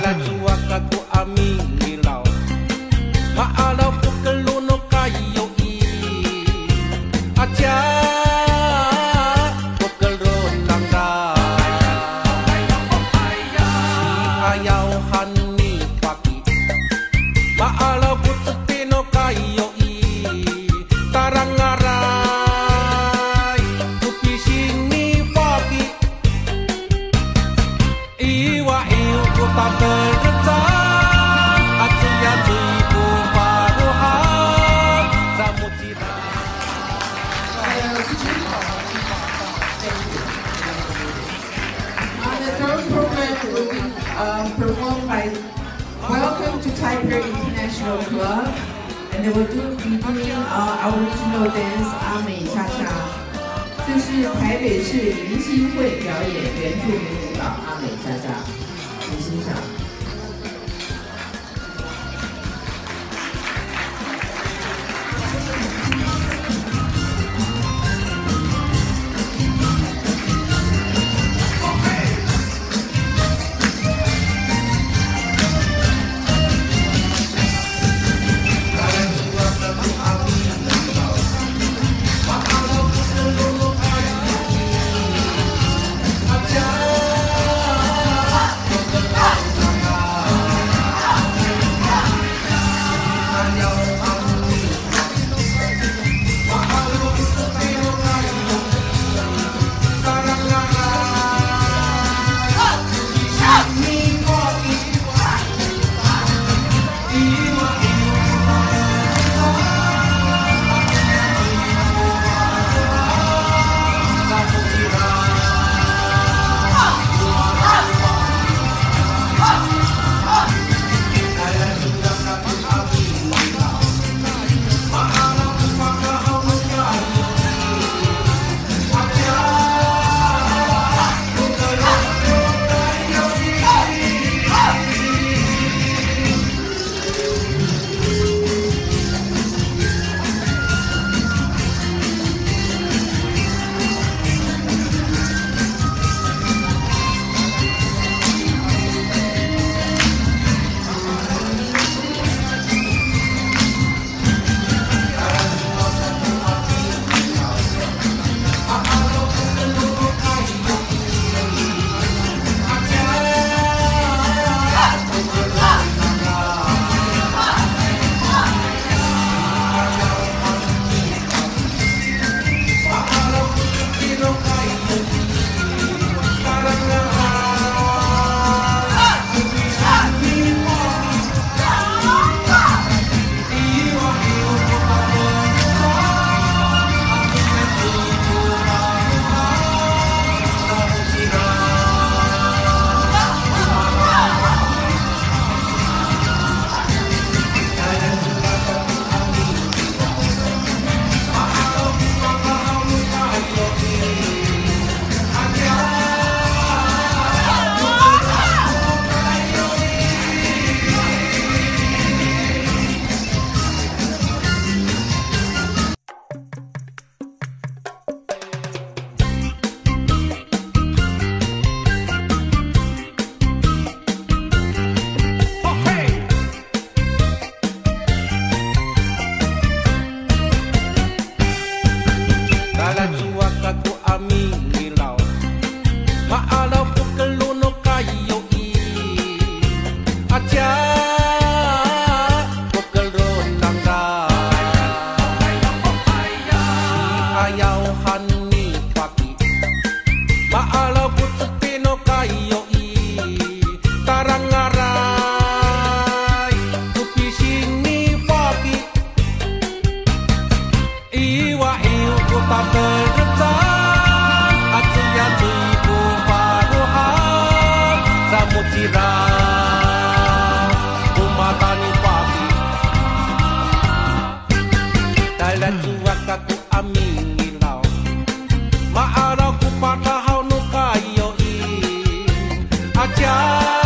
la and they will do be doing our original dance 阿美恰恰。这是台北市迎新会表演原住民舞蹈阿美恰恰，Kala cuak aku amin hot job.